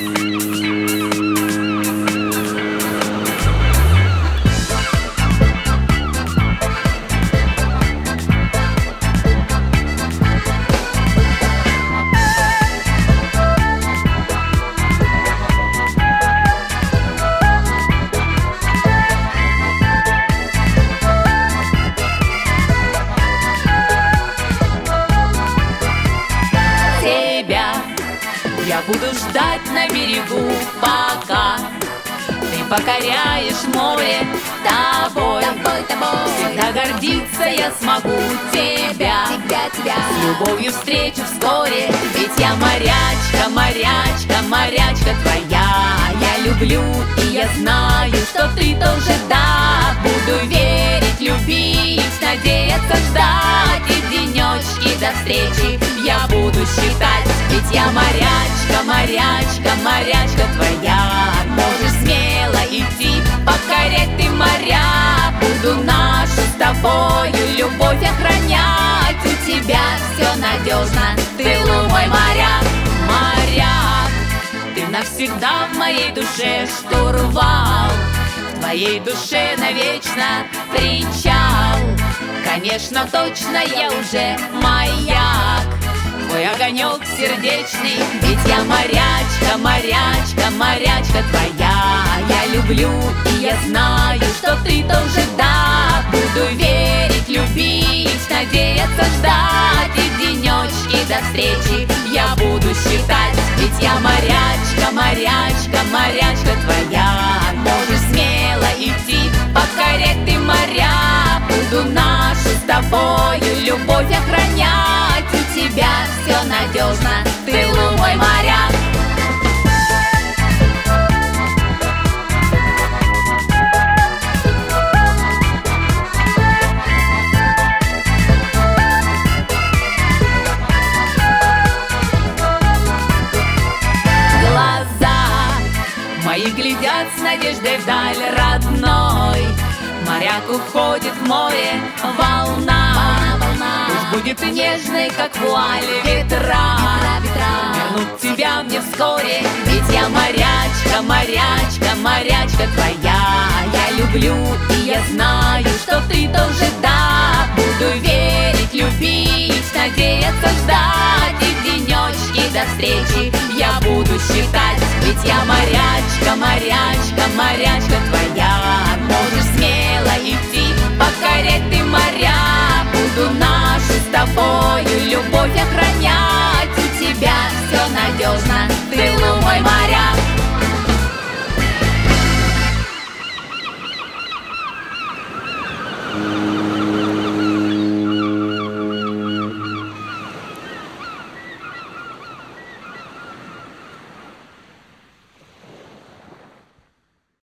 Mm-hmm. Я буду ждать на берегу, пока ты покоряешь море тобой. Тобой, тобой. Всегда гордиться я смогу тебя. Тебя, тебя. С любовью встречу вскоре. Ведь я морячка, морячка, морячка твоя. Я люблю и я знаю, что ты тоже да. Буду верить, любить, надеяться, ждать. И денечки до встречи я буду считать я морячка, морячка, морячка твоя. Можешь смело идти, покорять ты моря. Буду нашу с тобою любовь охранять. У тебя все надежно, ты лумой моряк, моряк. Ты навсегда в моей душе штурвал. В твоей душе навечно причал. Конечно, точно я уже огонек сердечный, ведь я морячка, морячка, морячка твоя. Я люблю и я знаю, что ты тоже да. Буду верить, любить, надеяться, ждать. И денечки до встречи я буду считать. Ведь я морячка, морячка, морячка твоя. Можешь смело идти, покорять ты моря. Буду нашу с тобою любовь охранять тебя все надежно, ты лумой моряк. Глаза мои глядят с надеждой вдаль родной. Моряк уходит в море, волна будет нежной, как вуаль ветра. Вернут тебя мне вскоре Ведь я морячка, морячка, морячка твоя. Я люблю и я знаю, что ты тоже да. Буду верить, любить, надеяться, ждать. И денечки до встречи я буду считать. Ведь я морячка, морячка, морячка твоя. Можешь смело идти, покорять ты моря Mm.